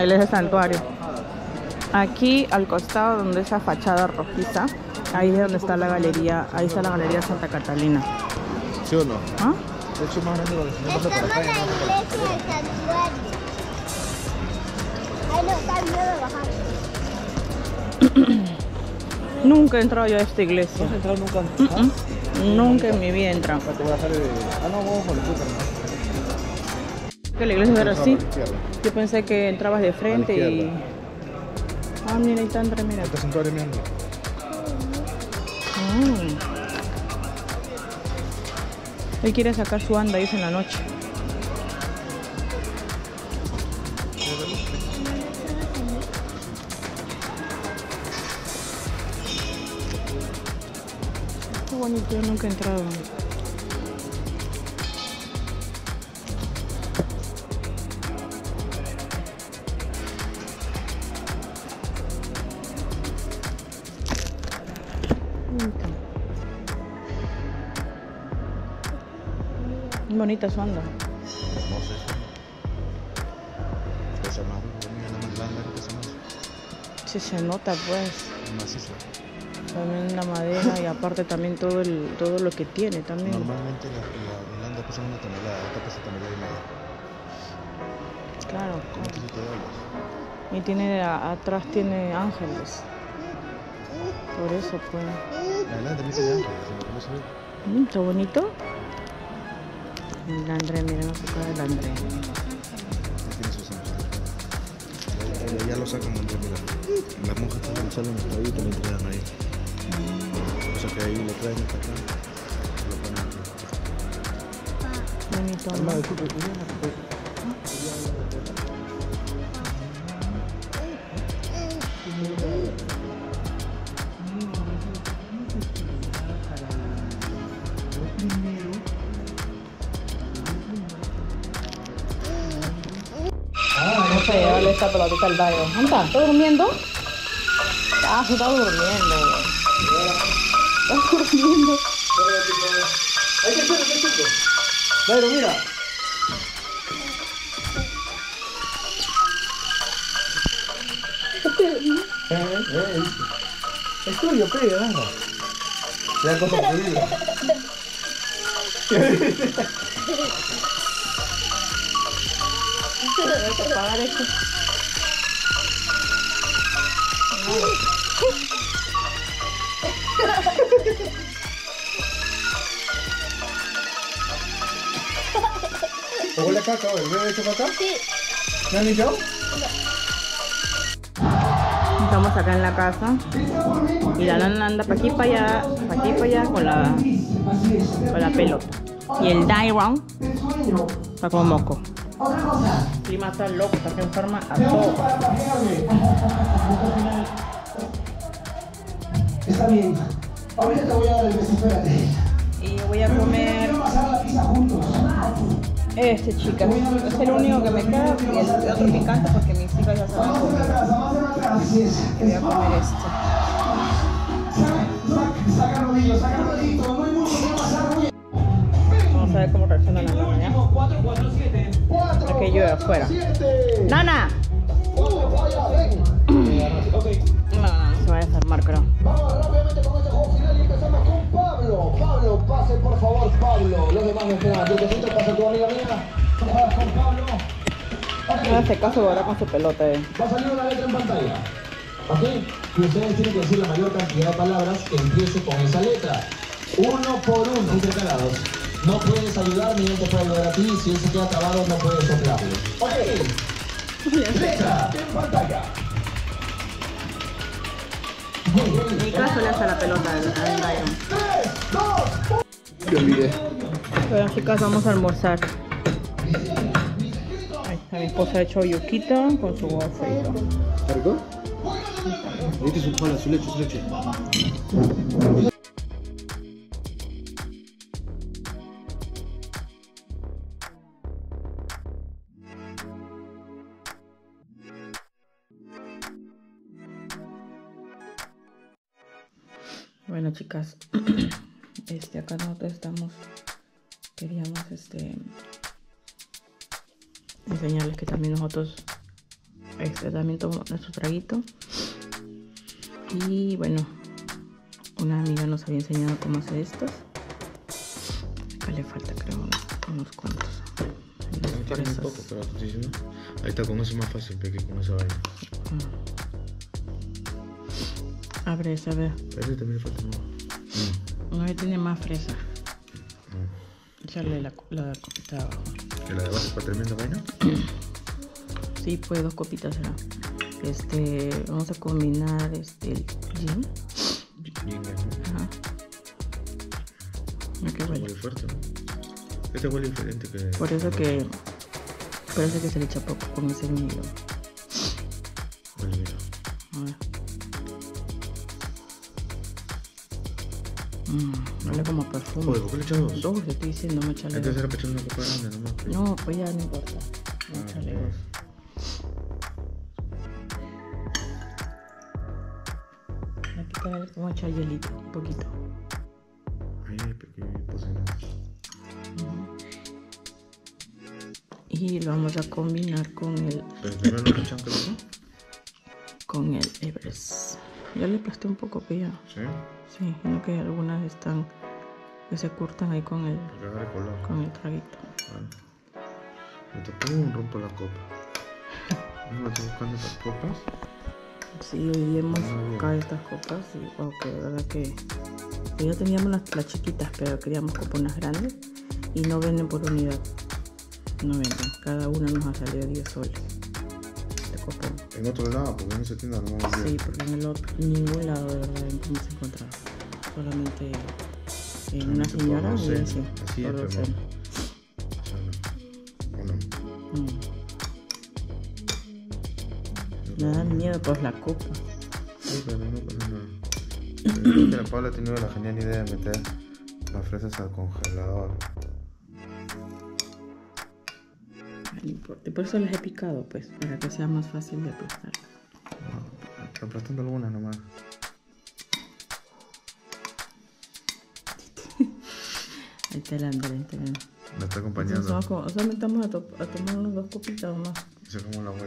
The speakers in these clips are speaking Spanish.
a mirar el eje santuario. Aquí al costado donde esa fachada rojiza, ahí es donde está la galería, ahí está la galería Santa Catalina. ¿Sí o no? ¿Ah? De hecho, más grande porque si no pasa por acá. no no, está el miedo de bajar. Nunca he entrado yo a esta ¿No iglesia. has entrado nunca? Mm, mm. Nunca en mi vida he entrado. Ah, de... Ah, no, vamos por el puta, Que la iglesia era así. Yo pensé que entrabas de frente y... Ah, mira, ahí está André, mira. Este santuario mirando. Mm. Él quiere sacar su anda, dice en la noche. Qué bonito, yo nunca he entrado. Bonita su anda. Más, mira la más que más. Sí se nota pues. Maciza. También la madera y aparte también todo el todo lo que tiene también. Normalmente la, la blanda pesa una tonelada, esta pesa tonelada y media. Claro. ¿Cómo te siete dólares? Y tiene a- atrás tiene ángeles. Por eso pues. La blanda también tiene ángeles, no se ve. Mm, Está bonito. El André, miren la cara del André. Tiene sus. Ya, lo sacan Andrés, mira. Las monjas están en el ahí y te lo entregan ahí. O sea que ahí lo traen hasta acá. Lo ponen aquí. Bonito. Esta pelotita al. ¿Dónde está? ¿Está durmiendo? Ah, se está durmiendo. Está durmiendo. ¡Ay, qué chulo, qué chulo! Pero mira. Eh, eh, es tuyo, pe, agarra. Ya cosa. Hay que apagar esto. ¿Te huele a caca, el bebé hecho acá? Sí. ¿Me han limpiado? Estamos acá en la casa y la nana anda para aquí para allá, para aquí para allá con la, con la pelota. Y el Dairon está como moco. El clima está loco, está que enferma a todos. Está bien. Ahorita te voy a dar el beso, espérate. Y yo voy a comer Vamos a la pizza juntos. este, chicas. Es el único que me queda y el otro me encanta porque mis hijas ya saben Vamos comer. atrás, vamos atrás. Así es. Y voy a comer este. Saca, saca rodillo, saca rodillo. Vamos a ver cómo reacciona la nana, ¿ya? 4, 4, 7. 4, Aquí yo de afuera. 7. ¡Nana! No, no, no se va a desarmar, creo. Vamos rápidamente con este juego final y empezamos con Pablo. Pablo, pase por favor, Pablo. Los demás me esperan. Duquecito, pasa tu amiga mía. Vamos con Pablo. No hace caso ahora con su pelota. eh. Va a salir una letra en pantalla. ¿Ok? Y ustedes tienen que decir la mayor cantidad de palabras que empiece con esa letra. Uno por uno, intercalados. No puedes ayudar ni él te puede ayudar a ti. Si él se queda trabado, no puedes soplarle. ¿Ok? Letra en pantalla. Mi caso le hace la pelota al, dos, Me olvidé. Bueno, chicas, vamos a almorzar. Ahí está, mi esposa ha hecho yuquita con su huevo frito. ¿Está rico? Este es un hola, su leche, su leche. Bueno, chicas, este, acá nosotros estamos, queríamos, este, enseñarles que también nosotros este, también tomamos nuestro traguito. Y bueno, una amiga nos había enseñado cómo hacer estos. Acá le falta creo unos, unos cuantos. Unas No tiene muy fresas. poco, pero sí, sí, ¿no? Ahí está, con eso es más fácil que con esa vaina. Ah. Abre esa, a ver. Ese también le falta. No, ahí tiene más fresa. Mm. Echarle la, la copita de abajo. ¿Que la de abajo para tremenda vaina? Sí, pues dos copitas será. Este, vamos a combinar este el gin. Ajá. Ah, qué bueno. Huele fuerte, ¿no? Este huele diferente que... Por eso que parece que se le echa poco con ese vinilo. Mm, huele como perfume. Joder, ¿por qué le echas dos? Dos, le estoy diciendo, me echale Entonces dos. era para echar una copa grande nomás. pe. No, pues ya no importa. Ah, Échale ya. dos. Aquí le vamos a echar hielito, un poquito. Ahí, pequeño, pues no. Y lo vamos a combinar con el, Pero primero no le echan con el Everest. Ya le aplasté un poco, ya. Sí, Sí, sino que algunas están que se curtan ahí con el, color. con el traguito. Bueno. Me pum, rompo la copa. No estoy buscando estas copas. Sí, hoy hemos buscado estas copas y que de verdad que que ya teníamos las, las chiquitas, pero queríamos copas unas grandes y no venden por unidad. No venden. Cada una nos ha salido 10 soles. En otro lado, porque en esa tienda no vamos a Sí, porque en el otro, en ningún lado de verdad hemos encontrado. Solamente en una señora y docena. así. Por es, pero docena. ¿O no? Mm. Me da miedo por la copa. Sí, pero no. Pero creo que la Paula ha tenido la genial idea de meter las fresas al congelador. No importa. Por eso las he picado, pues, para que sea más fácil de aplastar. No, aplastando algunas nomás. Ahí te la André, ahí te la Me está acompañando. como- solamente vamos a, to- a tomar unas dos copitas más. Sé cómo la huele.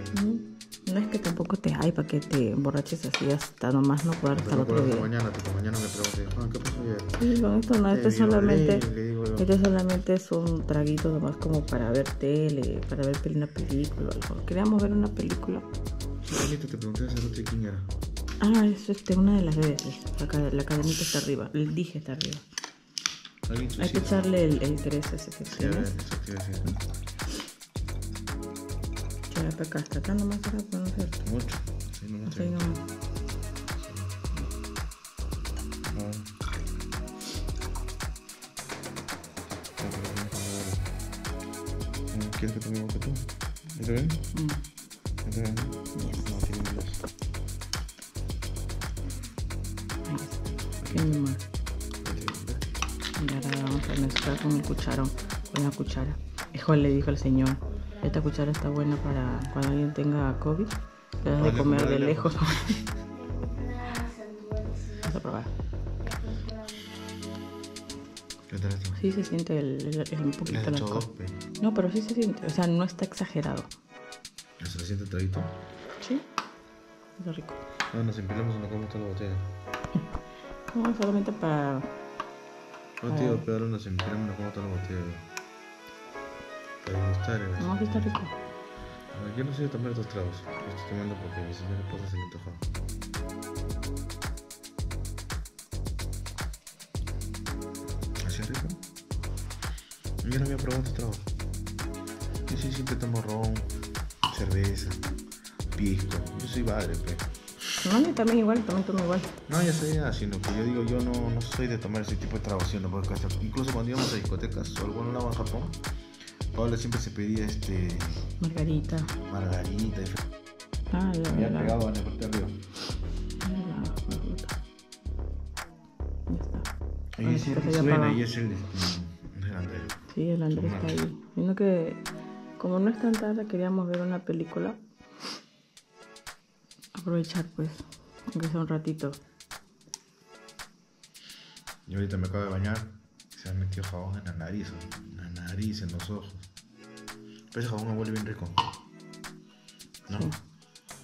No es que tampoco te hay para que te emborraches así hasta nomás no poder hasta el otro día. mañana, tipo mañana me pregunté, ¿qué pasó ayer? Sí, con esto no, Eh, solamente, este solamente es un traguito nomás como para ver tele, para ver una película o algo. Queríamos ver una película. Ahorita te pregunté hace rato de quién era. Ah, es este, una de las veces. La, la cadenita está arriba, el dije está arriba. Hay que echarle el, el 3 ese que Sí, a tienes. eso a acá, hasta acá nomás para cierto. Mucho. Sí, Así nomás. ¿Quieres que que tú? ¿Está bien? Mm. ¿Está bien? Yes. No, tiene está. Qué mimar. Y ahora vamos a mezclar con el cucharón, con la cuchara. Hijo, le dijo el señor, esta cuchara está buena para cuando alguien tenga COVID, le das de comer de de lejos. Sí se siente el, el- el- un poquito el dos, alcohol. No, pero sí se siente, o sea, no está exagerado. ¿Se siente traguito? ¿Sí? Está rico. No, nos empilamos y nos comemos toda la botella. No, solamente para... No, tío, pero ahora nos empilamos nos comemos toda la botella. Para degustar, eh. No, sí está rico. Yo no sé de tomar estos tragos. Estoy tomando porque mi señora esposa se le antojaba. Yo no había probado estos tragos. Yo sí siempre tomo ron, cerveza, pisco. Yo soy padre, pe. No, yo también igual, también tomo igual. No, ya sé, ya, sino que yo digo, yo no, no soy de tomar ese tipo de tragos, sino porque hasta- incluso cuando íbamos a discotecas o algún lado en Japón, Paula siempre se pedía este Margarita. margarita Ah, ya, Ya ya. pegado en la parte de arriba. Ya está. Ahí sí, haya suena y es el, es el Andrés. Sí, el Andrés está ahí. Sino que, como no es tan tarde, queríamos ver una película. Aprovechar, pues, aunque sea un ratito. Y ahorita me acabo de bañar. Se me metió jabón en la nariz, en la nariz, en los ojos. Pero ese jabón huele bien rico. ¿No? Sí.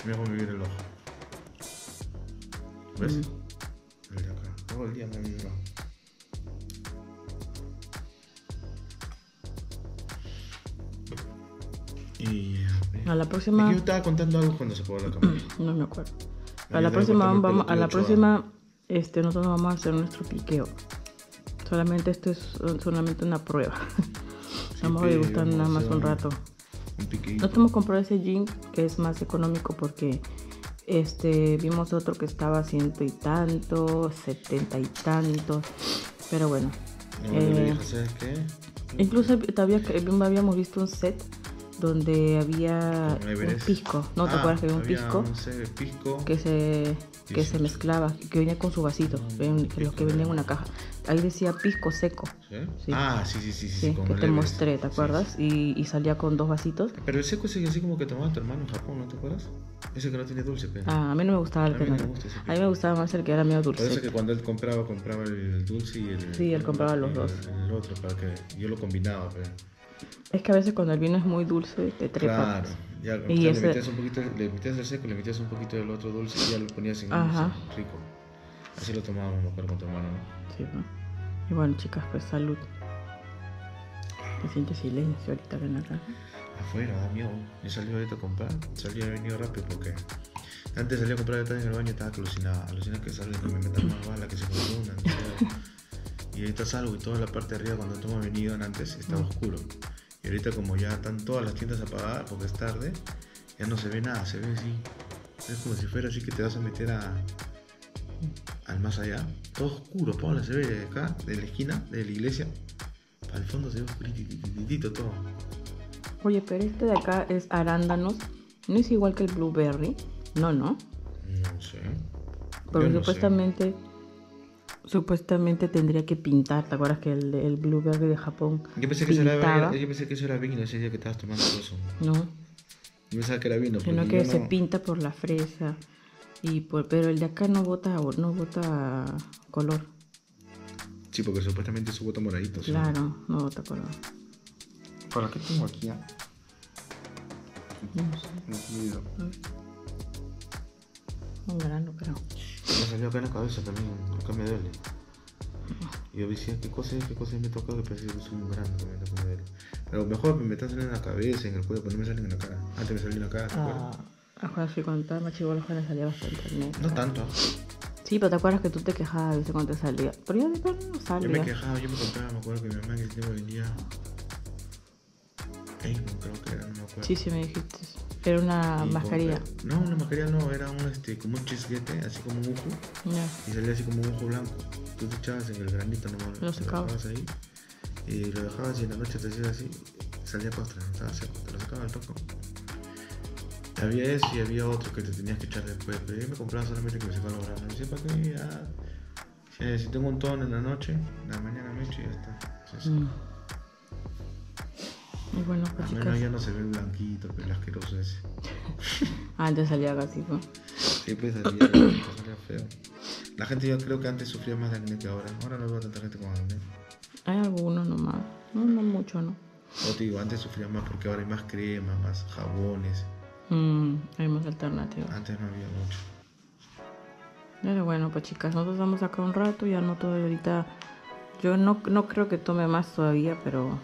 Mira cómo me viene el ojo. ¿Ves? Mm. El de acá. Todo el día me mira. Y. A la próxima. yo estaba contando algo cuando se apagó la cámara. No me acuerdo. A la próxima, vamos, a la próxima este, nosotros vamos a hacer nuestro piqueo. Solamente esto es solamente una prueba. vamos a degustar nada más un rato. Un. Nosotros hemos comprado ese jean que es más económico porque este vimos otro que estaba ciento y tanto, setenta y tantos. Pero bueno. No, eh, ¿sabes qué? Incluso todavía habíamos visto un set donde había un pisco. ¿No te Ah, acuerdas que había un había pisco? un sé, pisco. que se que Sí, se sí. mezclaba, que venía con su vasito, ven- que los que venían en una caja. Ahí decía pisco seco, ¿Sí? Ah, sí, sí, sí, sí. que te mostré, ¿te acuerdas? Y, y salía con dos vasitos. Pero el seco ese así como que tomaba tu hermano en Japón, ¿no te acuerdas? Ese que no tiene dulce, pero. Ah, a mí no me gustaba el A que no. no gusta A mí me gustaba más el que era medio Por eso dulce. que cuando él compraba, compraba el dulce y el. Sí, él compraba los el- dos. El otro, para que yo lo combinaba, pero. Es que a veces cuando el vino es muy dulce, te trepa. Claro, ya Y ese- le metías un poquito, le metías el seco, le metías un poquito del otro dulce y ya lo ponías en Ajá. rico. Así lo tomábamos, me acuerdo con tu hermano, ¿no? Sí, ¿no? Y bueno, chicas, pues salud. Se siente silencio ahorita en la casa. Afuera, da miedo. Yo salí ahorita a comprar, salí he venido rápido porque antes salí a comprar detrás en el baño y estaba alucinada, alucinada que salga que me metan más balas, que se confundan. Y ahorita salgo y toda la parte de arriba cuando tú me venido antes estaba oscuro. Y ahorita como ya están todas las tiendas apagadas porque es tarde, ya no se ve nada, se ve así. Es como si fuera así que te vas a meter a, al más allá. Todo oscuro, Paula, se ve de acá, de la esquina, de la iglesia. Para el fondo se ve oscuritito todo. Oye, pero este de acá es arándanos. No es igual que el blueberry. No, no. No sé. Porque sé. Supuestamente tendría que pintar. ¿Te acuerdas que el, el blueberry de Japón Yo pensé, que eso era, pintaba? yo pensé que eso era vino ese día que estabas tomando eso. No, Yo pensaba que era vino. sino porque que yo se no- pinta por la fresa. Y por, pero el de acá no bota no bota color. Sí, porque supuestamente su bota moradito. ¿sí? Claro, no bota color. ¿Para qué tengo aquí? ah? No sé, No un grano, pero. Me salió acá en la cabeza también, acá me duele. Y yo decía, ¿qué cosa es? ¿Qué cosa es? Me tocó que parece que es un grano me duele. Pero mejor me está saliendo en la cabeza, en el cuello, pero no me salen en la cara. Antes me salía en la cara, ¿te acuerdas? Ah, Juan, sí, cuando estaba más chivo, le salía bastante. No tanto. Sí, pero te acuerdas que tú te quejabas ¿viste? cuando te salía. Pero ya de no Yo salía. me quejaba, yo me compraba, me acuerdo que mi mamá en ese tiempo vendía. Avon, creo que era, no me acuerdo. Sí, sí, me dijiste. Era una Y mascarilla. No, una mascarilla no, era un este, como un chisguete, así como un ojo, y salía así como un ojo blanco. Tú te echabas en el granito nomás, Lo dejabas ahí, y lo dejabas y en la noche te hacías así, salía postre, no estaba seco, te lo sacaba al toco. Había eso y había otro que te tenías que echar después, pero yo me compraba solamente que me secaba los granos. Y decía, ¿para qué? Ya, si, si tengo un tono en la noche, en la mañana me echo y ya está. Mm. Y bueno, pues Al menos ya no se ve el blanquito, pero el asqueroso ese. Antes salía así, ¿no? Siempre salía, salía feo. La gente yo creo que antes sufría más de acné que ahora. Ahora no veo tanta gente con acné. Hay algunos nomás. No, no mucho, ¿no? O te digo, antes sufría más porque ahora hay más crema, más jabones. Mm, hay más alternativas. Antes no había mucho. Pero bueno, pues chicas, nosotros vamos acá un rato, ya no todo ahorita. Yo no, no creo que tome más todavía, pero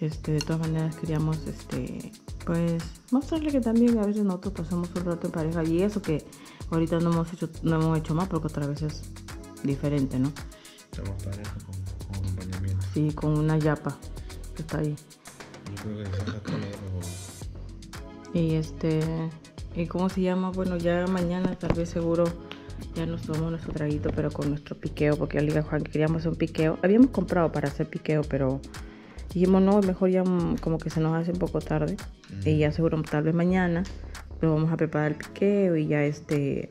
este, de todas maneras queríamos este pues mostrarle que también a veces nosotros pasamos un rato en pareja y eso que ahorita no hemos hecho, no hemos hecho más porque otra vez es diferente, ¿no? Estamos pareja con, con acompañamiento. Sí, con una yapa que está ahí. Yo creo que o... Y este, ¿y cómo se llama? Bueno, ya mañana tal vez seguro ya nos tomamos nuestro traguito, pero con nuestro piqueo, porque yo le dije a Juan que queríamos hacer un piqueo. Habíamos comprado para hacer piqueo, pero dijimos no, mejor ya mm, como que se nos hace un poco tarde. Y ya seguro tal vez mañana lo vamos a preparar el piqueo y ya este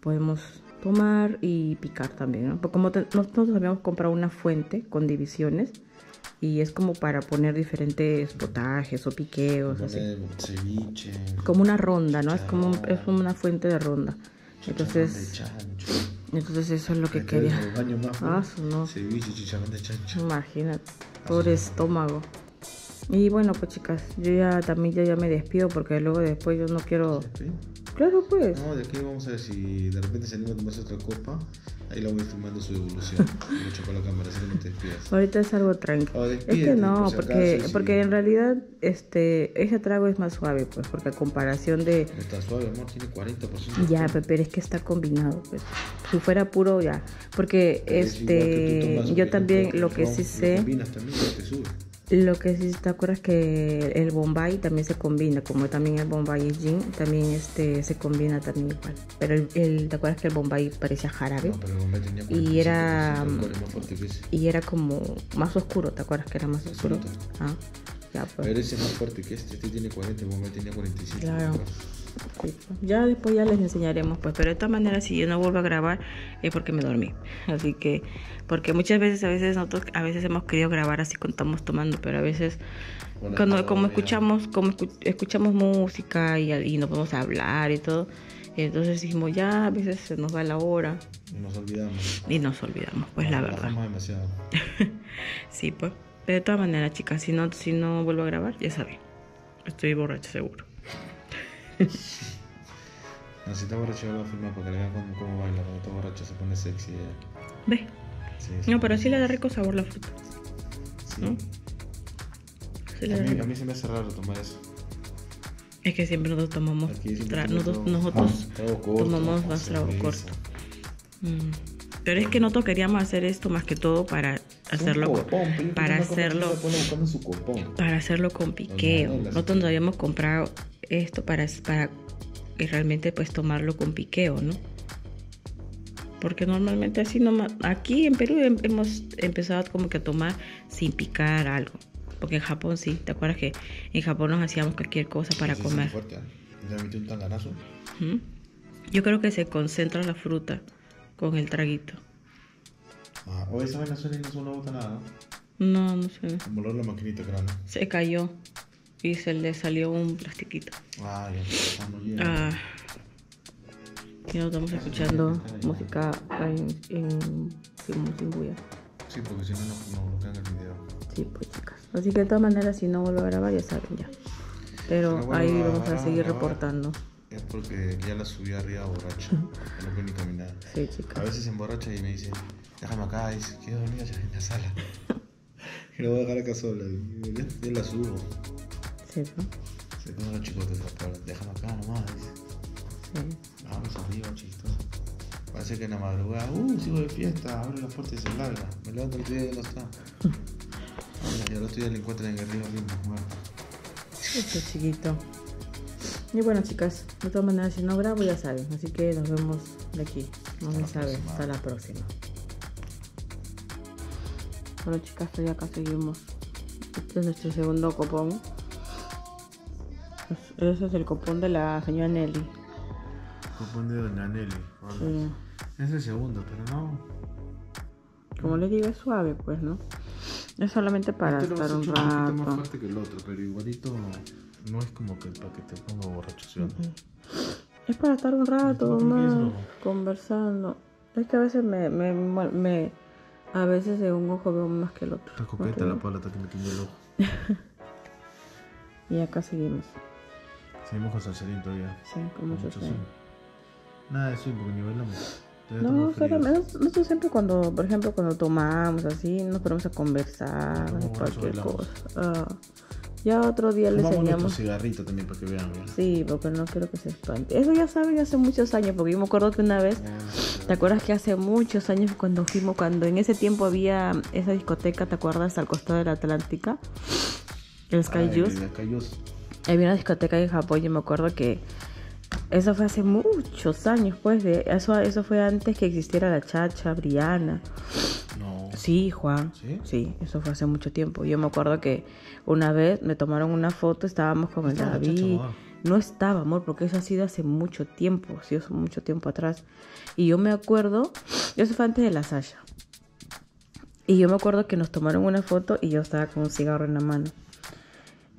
podemos tomar y picar también, ¿no? Porque como te- nosotros habíamos comprado una fuente con divisiones y es como para poner diferentes potajes o piqueos, así Poner ceviche. como una ronda, ¿no? Es como, un- es como una fuente de ronda. chicharrón de Entonces, eso es lo que Entonces, quería. más Ah, no. Chancho. Imagínate, pobre estómago. Y bueno, pues chicas, yo ya también ya, ya me despido porque luego después yo no quiero... ¿Sí? Claro, pues. No, de aquí vamos a ver si de repente se anima a tomarse otra copa. Ahí la voy filmando su evolución. Mucho con la cámara, así que no te despidas. Ahorita es algo tranquilo. Oh, es que no, por si porque, acaso, sí. porque en realidad este ese trago es más suave, pues, porque a comparación de... No está suave, amor, tiene 40%. Ya, pe- pero es que está combinado, pues. Si fuera puro, ya. Porque este yo también lo que sí sé... combinas también, te sube. Lo que sí te acuerdas que el Bombay también se combina, como también el Bombay y gin, también este se combina también igual. Pero el, el- te acuerdas que el Bombay parecía jarabe No, pero el Bombay tenía Y era- 45%, el alcohol es más fuerte que ese. y era como más oscuro, ¿te acuerdas que era más oscuro? Ah, ya pues. Pero ese es más fuerte que este. Este tiene 40, el Bombay tenía 45. Claro. Ya después ya les enseñaremos, pues, pero de todas maneras si yo no vuelvo a grabar es porque me dormí. Así que, porque muchas veces, a veces nosotros, a veces hemos querido grabar así cuando estamos tomando, pero a veces Bueno, cuando como escuchamos, como escu- escuchamos música y, y no podemos hablar y todo, entonces dijimos ya a veces se nos va la hora Y nos olvidamos. y nos olvidamos, pues la Nos verdad. demasiado. Sí, pues. Pero de todas maneras, chicas, si no, si no vuelvo a grabar, ya saben. Estoy borracha, seguro. No, si está borracho, lo voy a filmar para que le vean cómo, cómo baila. Cuando está borracho se pone sexy. eh. ¿Ves? Sí, sí. No, pero sí le da rico sabor la fruta. Sí. ¿no? Sí A mí, a mí se me hace raro tomar eso. Es que siempre nosotros tomamos, siempre nosotros, trago- nosotros trago corto, tomamos más trago corto. Mm. Pero es que nosotros queríamos hacer esto más que todo para hacerlo, copón, para hacerlo, para hacerlo con piqueo. Nosotros nos habíamos comprado esto para, para que realmente pues tomarlo con piqueo, ¿no? Porque normalmente así nomás, aquí en Perú hem- hemos empezado como que a tomar sin picar algo. Porque en Japón sí, ¿te acuerdas que en Japón nos hacíamos cualquier cosa para Sí, comer? fuerte, ¿eh? Un tanganazo. Ujú. Yo creo que se concentra la fruta con el traguito. Ah, o esa vaina suena y no, no bota nada, ¿no? No, no sé. La maquinita grande. Se cayó y se le salió un plastiquito. Ah, ya. Ah. Ah, y no estamos escuchando música en, en, sin, sin bulla. Sí, porque si no, no, no bloquean el video. Sí, pues chicas. Así que de todas maneras, si no vuelvo a grabar, ya saben ya. Pero no ahí a vamos a seguir grabar. reportando. Es porque ya la subí arriba borracha. no puedo ni caminar. Sí, A chicas. veces se emborracha y me dice, déjame acá, y dice, quiero dormir allá en la sala. y lo voy a dejar acá sola. Y yo, la subo. Sí, ¿no? Se pone los chicos de esa déjame acá nomás. Sí. vamos amigos, chistoso. Parece que en la madrugada, uh, sigo de fiesta, abre la puerta y se larga. Me levanto el día y ya no está. Ahora, y al otro día le encuentran en el río mismo, muerto. Este chiquito. Y bueno, chicas, de todas maneras, si no grabo, ya saben. Así que nos vemos de aquí. No saben. próxima. Hasta la próxima. Bueno, chicas, ya acá seguimos. Este es nuestro segundo copón. Es- Ese es el copón de la señora Nelly. Copón de Doña Nelly. Sí. Es el segundo, pero no. Como les digo, es suave, pues, ¿no? Es solamente para Este estar un hecho un poquito más rato. fuerte que el otro, pero igualito no es como que para que te ponga borracho, ¿sí o no? Es para estar un rato ¿Por qué más eso? conversando. Es que a veces me, me, me- a veces de un ojo veo más que el otro. Está ¿no coqueta la pala, está que me tiñe el ojo. Y acá seguimos. Seguimos con Salserín todavía. Sí, con mucho Mucho swing. Nada de swing porque ni bailamos. Todavía No, solamente, nosotros siempre cuando, por ejemplo, cuando tomamos así, nos ponemos a conversar, borrachos cualquier cosa. Ah, ya otro día les enseñamos. cigarrito también para que vean. Sí, porque no quiero que se espante. Eso ya saben hace muchos años, porque yo me acuerdo que una vez, ¿te acuerdas que hace muchos años cuando fuimos, cuando en ese tiempo había esa discoteca, ¿te acuerdas? Al costado de la Atlántica, el Sky Ay, Juice. el Sky Juice. Había una discoteca en Japón, yo me acuerdo que eso fue hace muchos años, pues, de eso, eso fue antes que existiera la chacha, Briana. No. Sí, Juan. ¿Sí? eso fue hace mucho tiempo. Yo me acuerdo que una vez me tomaron una foto, estábamos con el David. No estaba, amor, porque eso ha sido hace mucho tiempo, sido hace mucho tiempo atrás. Y yo me acuerdo, eso fue antes de la Sasha. Y yo me acuerdo que nos tomaron una foto y yo estaba con un cigarro en la mano.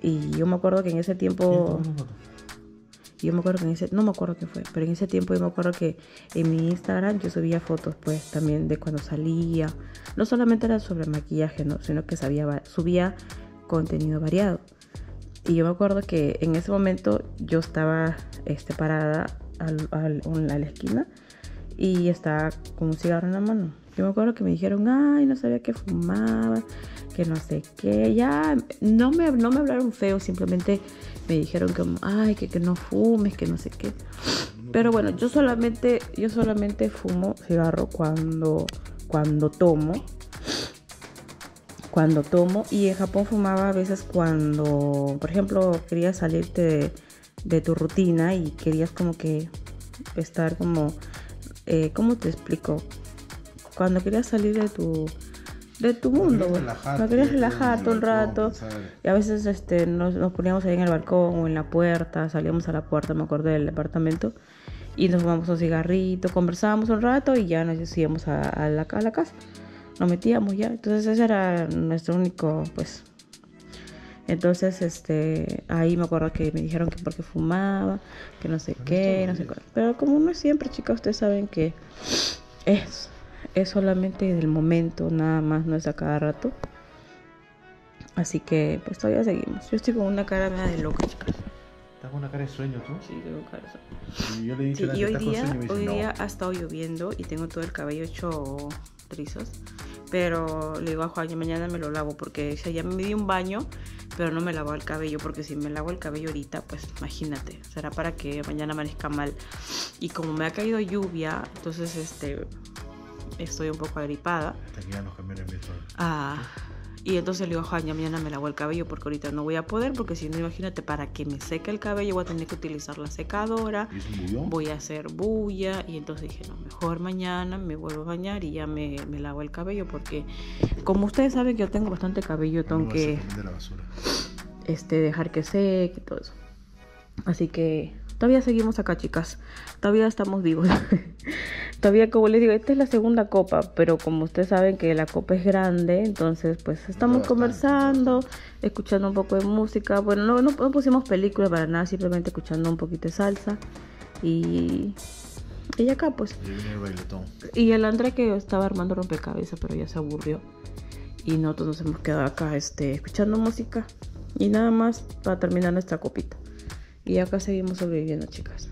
Y yo me acuerdo que en ese tiempo... Yo me acuerdo que en ese, no me acuerdo qué fue, pero en ese tiempo yo me acuerdo que en mi Instagram yo subía fotos pues también de cuando salía. No solamente era sobre maquillaje, ¿no? sino que sabía, subía contenido variado. Y yo me acuerdo que en ese momento yo estaba este, parada al- al- a la esquina y estaba con un cigarro en la mano. Yo me acuerdo que me dijeron, ay, no sabía que fumaba, que no sé qué. Ya, no me, no me hablaron feo, simplemente me dijeron que, ay, que, que no fumes, que no sé qué. Pero bueno, yo solamente, yo solamente fumo cigarro cuando, cuando tomo. Cuando tomo. Y en Japón fumaba a veces cuando, por ejemplo, querías salirte de, tu rutina y querías como que estar como, eh, ¿cómo te explico? Cuando querías salir de tu, de tu mundo, Cuando querías relajarte un rato. Y a veces este, nos, nos poníamos ahí en el balcón o en la puerta, salíamos a la puerta, me acuerdo del departamento, y nos fumamos un cigarrito, conversábamos un rato y ya nos íbamos a, a la, a la casa. Nos metíamos ya. Entonces ese era nuestro único, pues. Entonces, este, ahí me acuerdo que me dijeron que porque fumaba, que no sé qué, no sé cuál. Pero como no es siempre, chicas, ustedes saben que es, es solamente del momento, nada más, no es a cada rato. Así que, pues todavía seguimos. Yo estoy con una cara media de loca, chicas. ¿Estás con una cara de sueño tú? Sí, tengo cara de Y yo le dicho, Sí, "Nancy, y hoy ¿estás con día, sueño?" Dice, hoy "No". día ha estado lloviendo y tengo todo el cabello hecho trizos. Pero le digo a Juan, "Ya mañana me lo lavo porque o sea, ya me di un baño, pero no me lavo el cabello porque si me lavo el cabello ahorita, pues imagínate, será para que mañana amanezca mal. Y como me ha caído lluvia, entonces este estoy un poco agripada. Cambiaron el método. Ah, y entonces le digo a Juan, ya mañana me lavo el cabello porque ahorita no voy a poder, porque si no, imagínate, para que me seque el cabello voy a tener que utilizar la secadora voy a hacer bulla y entonces dije, no, mejor mañana me vuelvo a bañar y ya me, me lavo el cabello porque como ustedes saben que yo tengo bastante cabello, tengo que de la este, dejar que seque y todo eso. Así que todavía seguimos acá, chicas. Todavía estamos vivos. todavía, como les digo, esta es la segunda copa, pero como ustedes saben que la copa es grande, entonces pues estamos conversando, escuchando un poco de música. Bueno, no, no, no pusimos película para nada, simplemente escuchando un poquito de salsa. Y, y acá pues. Y el André que estaba armando rompecabezas, pero ya se aburrió. Y nosotros nos hemos quedado acá este, escuchando música. Y nada más para terminar nuestra copita. Y acá seguimos sobreviviendo, chicas.